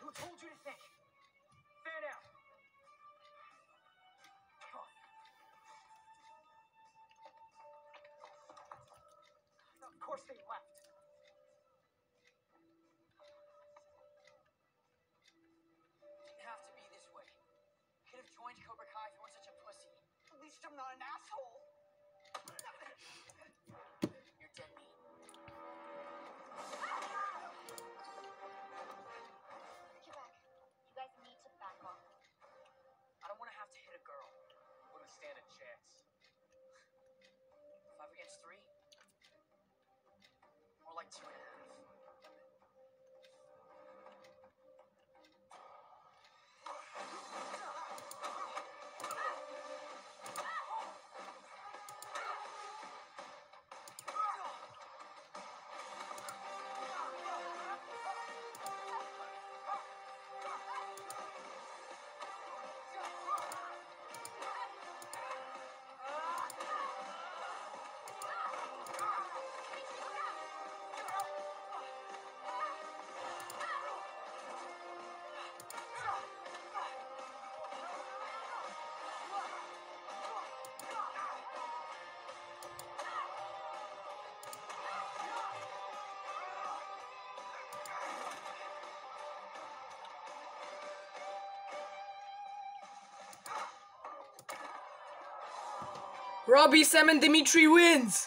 Who told you to think? Fan out. Of course they left. Didn't have to be this way. Have joined Cobra Kai if you weren't such a pussy. At least I'm not an asshole. Three? Robby, Sam, and Demetri wins!